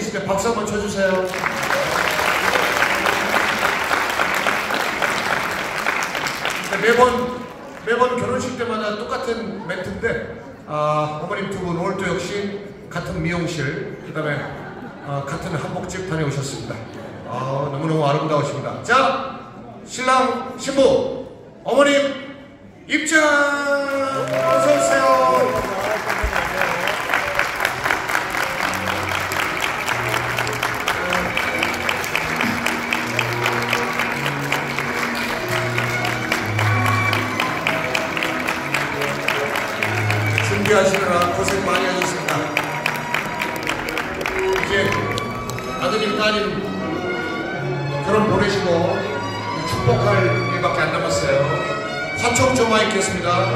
계신데 박수 한번 쳐주세요. 네, 매번 매번 결혼식 때마다 똑같은 멘트인데 아, 어머님 두 분 오늘 또 역시 같은 미용실 그다음에 아, 같은 한복집 다녀오셨습니다. 아, 너무너무 아름다우십니다. 자 신랑 신부 어머님 입장 준비하시느라 고생 많이 하셨습니다. 이제 아드님 따님 결혼 보내시고 축복할 일밖에 안 남았어요. 화촉 점화 있겠습니다.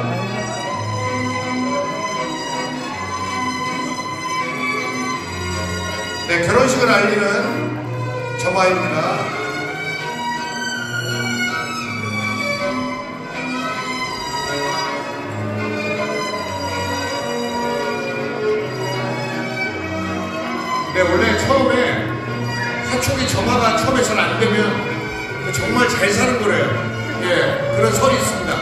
네, 결혼식을 알리는 점화입니다. 네, 원래 처음에 화촉이 점화가 처음에 잘 안 되면 정말 잘 사는 거래요. 예, 그런 설이 있습니다.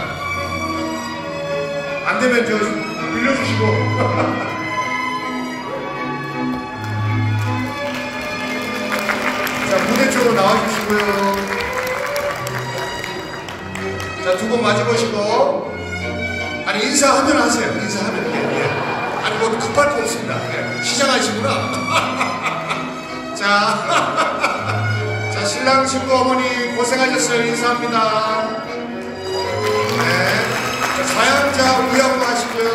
안 되면 저 빌려주시고. 자, 무대 쪽으로 나와주시고요. 자, 두 분 마주보시고. 아니, 인사하면 하세요. 인사하면. 예, 예. 아니, 뭐 급할 거 없습니다. 예. 시장하시구나. 자. 자, 신랑 신부 어머니 고생하셨어요. 인사합니다. 네. 자, 사연자 우양도 하시고요.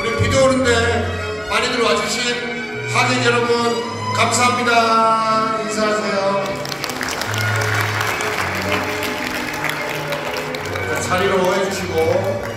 우리 비도 오는데 많이들 와주신 하객 여러분 감사합니다. 인사하세요. 자, 자리로 해주시고